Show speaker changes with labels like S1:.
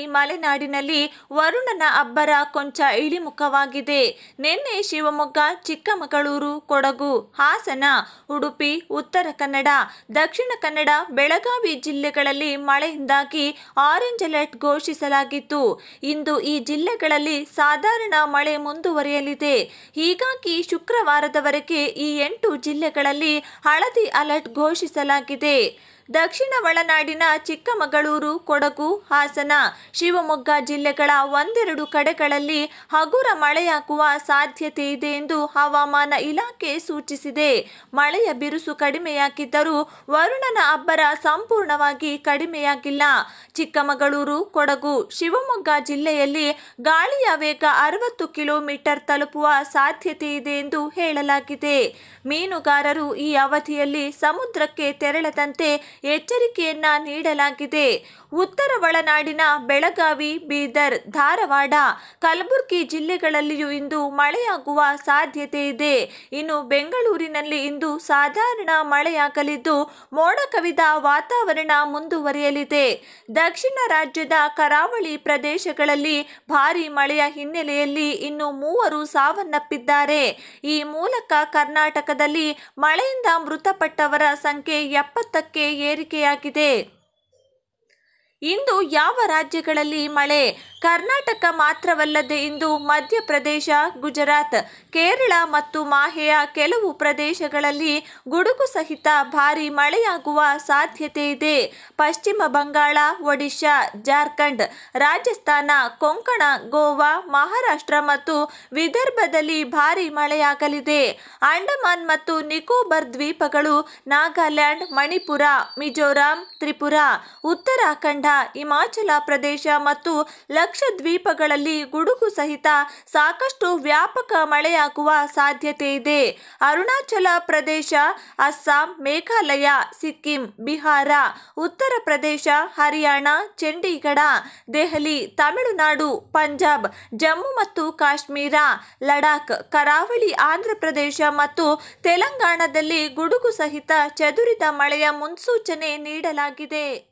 S1: ಈ ಮಲೆನಾಡಿನಲ್ಲಿ ವರುಣನ ಅಬ್ಬರ ಕೊಂಚ ಇಳಿಮುಖವಾಗಿದೆ. ನಿನ್ನೆ ಶಿವಮೊಗ್ಗ, ಚಿಕ್ಕಮಗಳೂರು, ಕೊಡಗು, ಹಾಸನ, ಉಡುಪಿ, ಉತ್ತರ ಕನ್ನಡ, ದಕ್ಷಿಣ ಕನ್ನಡ, ಬೆಳಗಾವಿ ಜಿಲ್ಲೆಗಳಲ್ಲಿ ಮಳೆಯಿಂದಾಗಿ ಆರೆಂಜ್ ಅಲರ್ಟ್ ಘೋಷಿಸಲಾಗಿತ್ತು. ಇಂದು ಈ ಜಿಲ್ಲೆಗಳಲ್ಲಿ ಸಾಧಾರಣ ಮಳೆ ಮುಂದುವರಿಯಲಿದೆ. ಹೀಗಾಗಿ ಶುಕ್ರವಾರದವರೆಗೆ ಈ ಎಂಟು ಜಿಲ್ಲೆಗಳಲ್ಲಿ ಹಳದಿ ಅಲರ್ಟ್ ಘೋಷಿಸಲಾಗಿದೆ. ದಕ್ಷಿಣ ಒಳನಾಡಿನ ಚಿಕ್ಕಮಗಳೂರು, ಕೊಡಗು, ಹಾಸನ, ಶಿವಮೊಗ್ಗ ಜಿಲ್ಲೆಗಳ ಒಂದೆರಡು ಕಡೆಗಳಲ್ಲಿ ಹಗುರ ಮಳೆಯಾಗುವ ಸಾಧ್ಯತೆ ಇದೆ ಎಂದು ಹವಾಮಾನ ಇಲಾಖೆ ಸೂಚಿಸಿದೆ. ಮಳೆಯ ಬಿರುಸು ಕಡಿಮೆಯಾಗಿದ್ದರೂ ವರುಣನ ಅಬ್ಬರ ಸಂಪೂರ್ಣವಾಗಿ ಕಡಿಮೆಯಾಗಿಲ್ಲ. ಚಿಕ್ಕಮಗಳೂರು, ಕೊಡಗು, ಶಿವಮೊಗ್ಗ ಜಿಲ್ಲೆಯಲ್ಲಿ ಗಾಳಿಯ ವೇಗ ಅರವತ್ತು ಕಿಲೋಮೀಟರ್ ತಲುಪುವ ಸಾಧ್ಯತೆ ಇದೆ ಎಂದು ಹೇಳಲಾಗಿದೆ. ಮೀನುಗಾರರು ಈ ಅವಧಿಯಲ್ಲಿ ಸಮುದ್ರಕ್ಕೆ ತೆರಳದಂತೆ ಎಚ್ಚರಿಕೆಯನ್ನ ನೀಡಲಾಗಿದೆ. ಉತ್ತರ ಒಳನಾಡಿನ ಬೆಳಗಾವಿ, ಬೀದರ್, ಧಾರವಾಡ, ಕಲಬುರಗಿ ಜಿಲ್ಲೆಗಳಲ್ಲಿಯೂ ಇಂದು ಮಳೆಯಾಗುವ ಸಾಧ್ಯತೆ ಇದೆ. ಇನ್ನು ಬೆಂಗಳೂರಿನಲ್ಲಿ ಇಂದು ಸಾಧಾರಣ ಮಳೆಯಾಗಲಿದ್ದು ಮೋಡ ಕವಿದ ವಾತಾವರಣ ಮುಂದುವರಿಯಲಿದೆ. ದಕ್ಷಿಣ ರಾಜ್ಯದ ಕರಾವಳಿ ಪ್ರದೇಶಗಳಲ್ಲಿ ಭಾರಿ ಮಳೆಯ ಹಿನ್ನೆಲೆಯಲ್ಲಿ ಇನ್ನು ಮೂವರು ಸಾವನ್ನಪ್ಪಿದ್ದಾರೆ. ಈ ಮೂಲಕ ಕರ್ನಾಟಕದಲ್ಲಿ ಮಳೆಯಿಂದ ಮೃತಪಟ್ಟವರ ಸಂಖ್ಯೆ ಎಪ್ಪತ್ತಕ್ಕೆ ಏರಿಕೆಯಾಗಿದೆ. ಇಂದು ಯಾವ ರಾಜ್ಯಗಳಲ್ಲಿ ಮಳೆ? ಕರ್ನಾಟಕ ಮಾತ್ರವಲ್ಲದೆ ಇಂದು ಮಧ್ಯಪ್ರದೇಶ, ಗುಜರಾತ್, ಕೇರಳ ಮತ್ತು ಮಾಹೆಯ ಕೆಲವು ಪ್ರದೇಶಗಳಲ್ಲಿ ಗುಡುಗು ಸಹಿತ ಭಾರೀ ಮಳೆಯಾಗುವ ಸಾಧ್ಯತೆ ಇದೆ. ಪಶ್ಚಿಮ ಬಂಗಾಳ, ಒಡಿಶಾ, ಜಾರ್ಖಂಡ್, ರಾಜಸ್ಥಾನ, ಕೊಂಕಣ, ಗೋವಾ, ಮಹಾರಾಷ್ಟ್ರ ಮತ್ತು ವಿದರ್ಭದಲ್ಲಿ ಭಾರೀ ಮಳೆಯಾಗಲಿದೆ. ಅಂಡಮಾನ್ ಮತ್ತು ನಿಕೋಬಾರ್ ದ್ವೀಪಗಳು ನಾಗಾಲ್ಯಾಂಡ್, ಮಣಿಪುರ, ಮಿಜೋರಾಂ, ತ್ರಿಪುರ, ಉತ್ತರಾಖಂಡ ಹಿಮಾಚಲ ಪ್ರದೇಶ ಮತ್ತು ಲಕ್ಷದ್ವೀಪಗಳಲ್ಲಿ ಗುಡುಗು ಸಹಿತ ಸಾಕಷ್ಟು ವ್ಯಾಪಕ ಮಳೆಯಾಗುವ ಸಾಧ್ಯತೆ ಇದೆ. ಅರುಣಾಚಲ ಪ್ರದೇಶ, ಅಸ್ಸಾಂ, ಮೇಘಾಲಯ, ಸಿಕ್ಕಿಂ, ಬಿಹಾರ, ಉತ್ತರ ಪ್ರದೇಶ, ಹರಿಯಾಣ, ಚಂಡೀಗಢ, ದೆಹಲಿ, ತಮಿಳುನಾಡು, ಪಂಜಾಬ್, ಜಮ್ಮು ಮತ್ತು ಕಾಶ್ಮೀರ, ಲಡಾಖ್, ಕರಾವಳಿ ಆಂಧ್ರಪ್ರದೇಶ ಮತ್ತು ತೆಲಂಗಾಣದಲ್ಲಿ ಗುಡುಗು ಸಹಿತ ಚದುರಿದ ಮಳೆಯ ಮುನ್ಸೂಚನೆ ನೀಡಲಾಗಿದೆ.